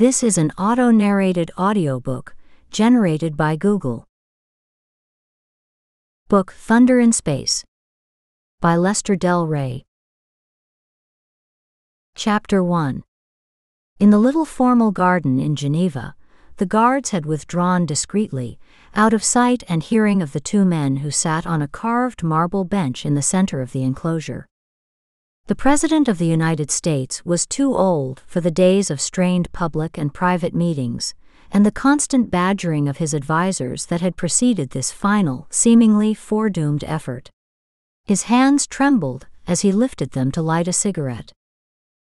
This is an auto narrated audiobook generated by Google. Book Thunder in Space by Lester Del Rey. Chapter 1 In the little formal garden in Geneva, the guards had withdrawn discreetly, out of sight and hearing of the two men who sat on a carved marble bench in the center of the enclosure. The President of the United States was too old for the days of strained public and private meetings, and the constant badgering of his advisers that had preceded this final, seemingly foredoomed effort. His hands trembled as he lifted them to light a cigarette.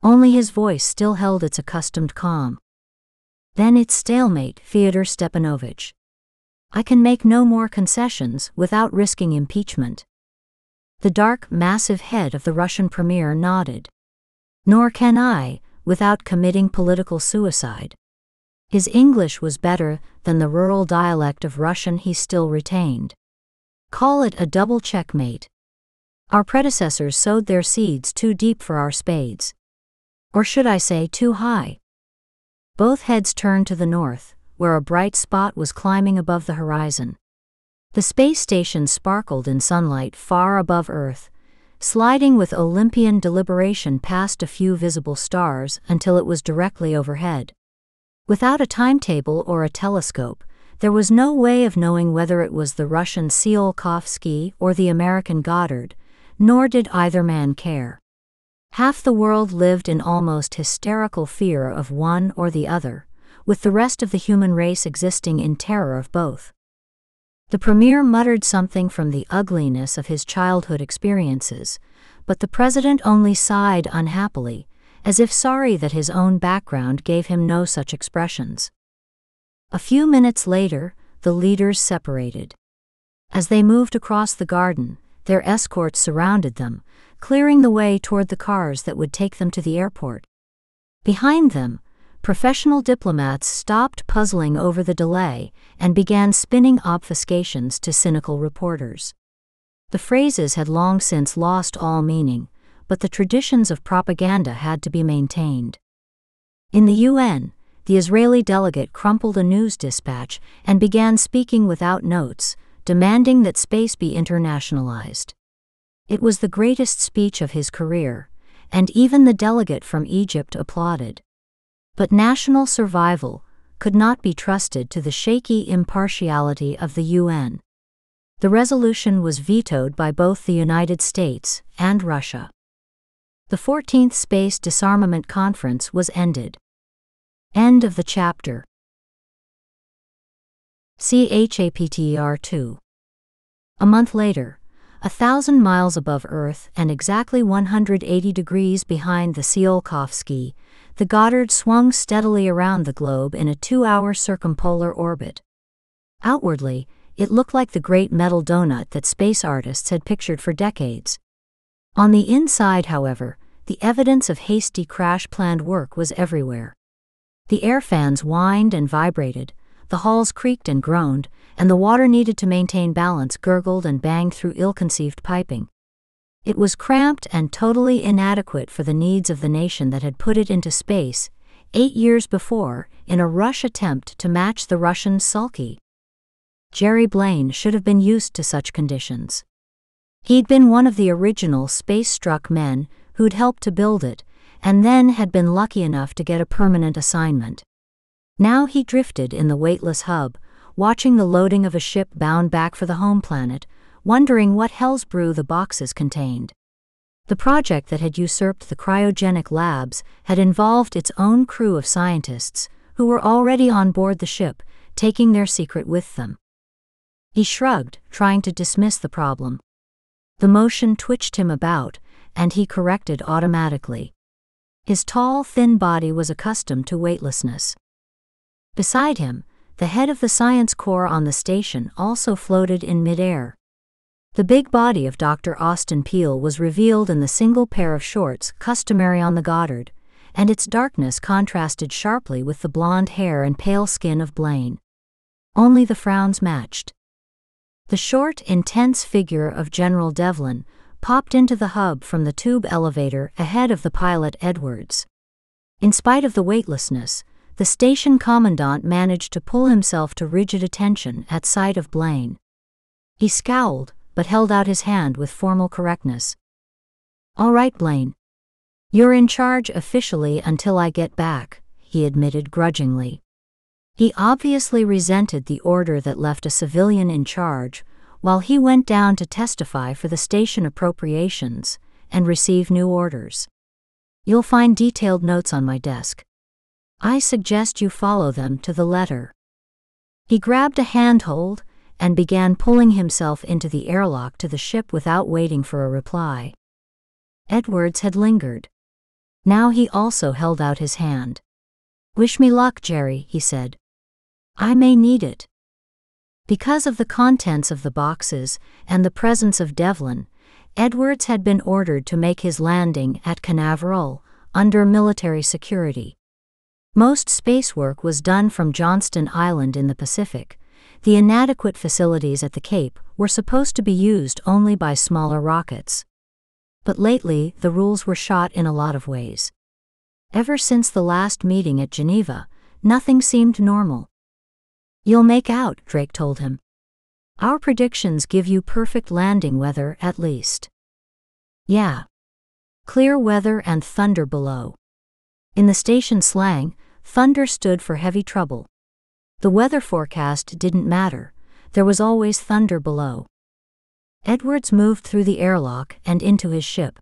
Only his voice still held its accustomed calm. Then its stalemate, Fyodor Stepanovich. I can make no more concessions without risking impeachment. The dark, massive head of the Russian premier nodded. Nor can I, without committing political suicide. His English was better than the rural dialect of Russian he still retained. Call it a double checkmate. Our predecessors sowed their seeds too deep for our spades. Or should I say, too high? Both heads turned to the north, where a bright spot was climbing above the horizon. The space station sparkled in sunlight far above Earth, sliding with Olympian deliberation past a few visible stars until it was directly overhead. Without a timetable or a telescope, there was no way of knowing whether it was the Russian Tsiolkovsky or the American Goddard, nor did either man care. Half the world lived in almost hysterical fear of one or the other, with the rest of the human race existing in terror of both. The premier muttered something from the ugliness of his childhood experiences, but the president only sighed unhappily, as if sorry that his own background gave him no such expressions. A few minutes later, the leaders separated. As they moved across the garden, their escorts surrounded them, clearing the way toward the cars that would take them to the airport. Behind them, professional diplomats stopped puzzling over the delay and began spinning obfuscations to cynical reporters. The phrases had long since lost all meaning, but the traditions of propaganda had to be maintained. In the UN, the Israeli delegate crumpled a news dispatch and began speaking without notes, demanding that space be internationalized. It was the greatest speech of his career, and even the delegate from Egypt applauded. But national survival could not be trusted to the shaky impartiality of the UN. The resolution was vetoed by both the United States and Russia. The 14th Space Disarmament Conference was ended. End of the chapter. CHAPTER 2. A month later, a thousand miles above Earth and exactly 180 degrees behind the Tsiolkovsky, the Goddard swung steadily around the globe in a two hour circumpolar orbit. Outwardly, it looked like the great metal donut that space artists had pictured for decades. On the inside, however, the evidence of hasty crash planned work was everywhere. The air fans whined and vibrated, the halls creaked and groaned, and the water needed to maintain balance gurgled and banged through ill conceived piping. It was cramped and totally inadequate for the needs of the nation that had put it into space, eight years before, in a rush attempt to match the Russian Tsiolkovsky. Jerry Blaine should have been used to such conditions. He'd been one of the original space struck men who'd helped to build it, and then had been lucky enough to get a permanent assignment. Now he drifted in the weightless hub, watching the loading of a ship bound back for the home planet, wondering what hell's brew the boxes contained. The project that had usurped the cryogenic labs had involved its own crew of scientists, who were already on board the ship, taking their secret with them. He shrugged, trying to dismiss the problem. The motion twitched him about, and he corrected automatically. His tall, thin body was accustomed to weightlessness. Beside him, the head of the science corps on the station also floated in midair. The big body of Dr. Austin Peale was revealed in the single pair of shorts customary on the Goddard, and its darkness contrasted sharply with the blond hair and pale skin of Blaine. Only the frowns matched. The short, intense figure of General Devlin popped into the hub from the tube elevator ahead of the pilot Edwards. In spite of the weightlessness, the station commandant managed to pull himself to rigid attention at sight of Blaine. He scowled, but held out his hand with formal correctness. All right, Blaine. You're in charge officially until I get back, he admitted grudgingly. He obviously resented the order that left a civilian in charge, while he went down to testify for the station appropriations and receive new orders. You'll find detailed notes on my desk. I suggest you follow them to the letter. He grabbed a handhold and began pulling himself into the airlock to the ship without waiting for a reply. Edwards had lingered. Now he also held out his hand. Wish me luck, Jerry, he said. I may need it. Because of the contents of the boxes and the presence of Devlin, Edwards had been ordered to make his landing at Canaveral under military security. Most space work was done from Johnston Island in the Pacific. The inadequate facilities at the Cape were supposed to be used only by smaller rockets. But lately, the rules were shot in a lot of ways. Ever since the last meeting at Geneva, nothing seemed normal. You'll make out, Drake told him. Our predictions give you perfect landing weather at least. Yeah. Clear weather and thunder below. In the station slang, thunder stood for heavy trouble. The weather forecast didn't matter, there was always thunder below. Edwards moved through the airlock and into his ship.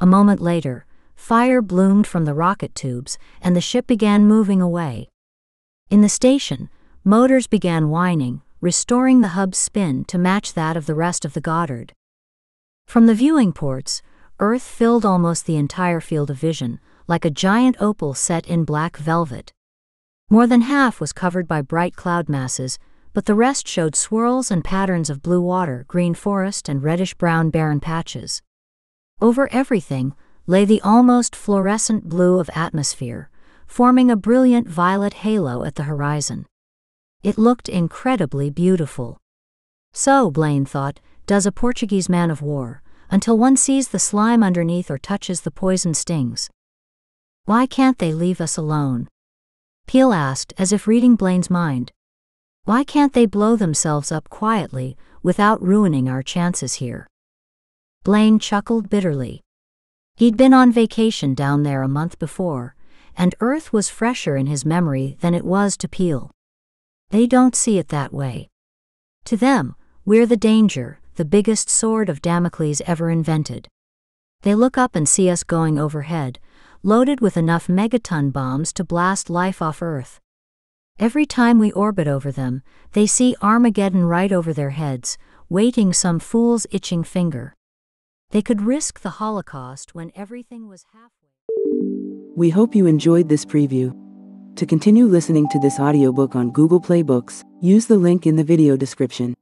A moment later, fire bloomed from the rocket tubes and the ship began moving away. In the station, Motors began whining, restoring the hub's spin to match that of the rest of the Goddard. From the viewing ports, Earth filled almost the entire field of vision, like a giant opal set in black velvet. More than half was covered by bright cloud masses, but the rest showed swirls and patterns of blue water, green forest, and reddish brown barren patches. Over everything lay the almost fluorescent blue of atmosphere, forming a brilliant violet halo at the horizon. It looked incredibly beautiful. So, Blaine thought, does a Portuguese man of war, until one sees the slime underneath or touches the poison stings. Why can't they leave us alone? Peale asked, as if reading Blaine's mind. Why can't they blow themselves up quietly, without ruining our chances here? Blaine chuckled bitterly. He'd been on vacation down there a month before, and Earth was fresher in his memory than it was to Peale. They don't see it that way. To them, we're the danger, the biggest sword of Damocles ever invented. They look up and see us going overhead, loaded with enough megaton bombs to blast life off Earth. Every time we orbit over them, they see Armageddon right over their heads, waiting some fool's itching finger. They could risk the Holocaust when everything was halfway. We hope you enjoyed this preview. To continue listening to this audiobook on Google Play Books, use the link in the video description.